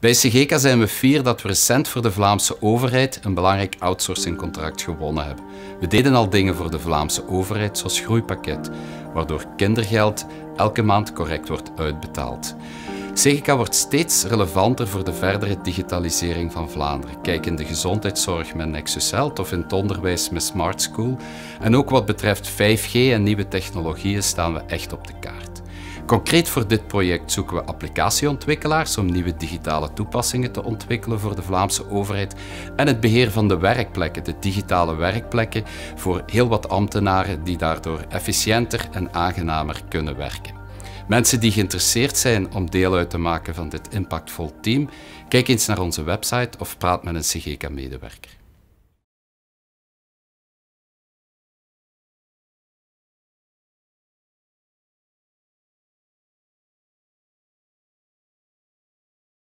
Bij CGK zijn we fier dat we recent voor de Vlaamse overheid een belangrijk outsourcingcontract gewonnen hebben. We deden al dingen voor de Vlaamse overheid, zoals groeipakket, waardoor kindergeld elke maand correct wordt uitbetaald. CGK wordt steeds relevanter voor de verdere digitalisering van Vlaanderen. Kijk in de gezondheidszorg met Nexus Health of in het onderwijs met Smart School. En ook wat betreft 5G en nieuwe technologieën staan we echt op de kaart. Concreet voor dit project zoeken we applicatieontwikkelaars om nieuwe digitale toepassingen te ontwikkelen voor de Vlaamse overheid en het beheer van de werkplekken, de digitale werkplekken, voor heel wat ambtenaren die daardoor efficiënter en aangenamer kunnen werken. Mensen die geïnteresseerd zijn om deel uit te maken van dit impactvol team, kijk eens naar onze website of praat met een CGK-medewerker.